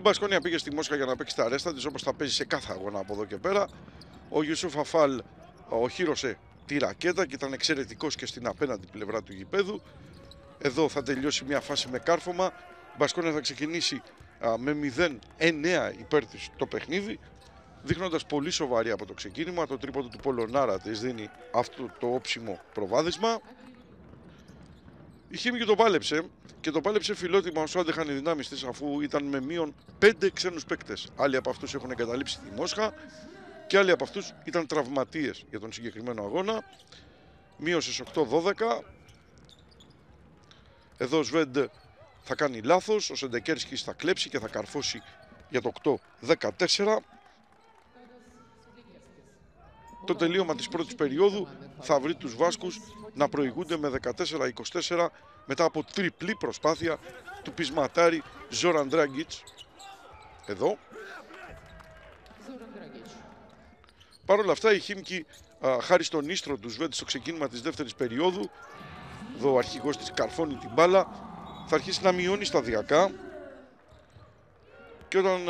Μπασκόνια πήγε στη Μόσχα για να παίξει τα ρέστα της όπως θα παίζει σε κάθε αγώνα από εδώ και πέρα. Ο Ιουσούφ Αφάλ οχύρωσε τη ρακέτα και ήταν εξαιρετικός και στην απέναντι πλευρά του γηπέδου. Εδώ θα τελειώσει μια φάση με κάρφωμα. Η Μπασκόνια θα ξεκινήσει α, με 0-9 υπέρ της το παιχνίδι, δείχνοντας πολύ σοβαρή από το ξεκίνημα. Το τρίποντο του Πολωνάρα της δίνει αυτό το όψιμο προβάδισμα. Η Χίμικη το πάλεψε και το πάλεψε φιλότιμα όσο άντεχαν οι δυνάμεις της, αφού ήταν με μείον 5 ξένους παίκτες. Άλλοι από αυτούς έχουν εγκαταλείψει τη Μόσχα και άλλοι από αυτούς ήταν τραυματίες για τον συγκεκριμένο αγώνα. Μείωσε 8-12. Εδώ ο Σβέντ θα κάνει λάθος. Ο Σεντεκέρσκι θα κλέψει και θα καρφώσει για το 8-14. Το τελείωμα της πρώτης περίοδου θα βρει τους Βάσκους να προηγούνται με 14-24 μετά από τριπλή προσπάθεια του πισματάρι Ζόραν Ντράγκητς. Εδώ. Παρ' όλα αυτά η Χίμκι χάρη στον ίστρο τους Σβέντ στο ξεκίνημα της δεύτερης περίοδου εδώ ο αρχηγός της καρφώνει την μπάλα θα αρχίσει να μειώνει σταδιακά και όταν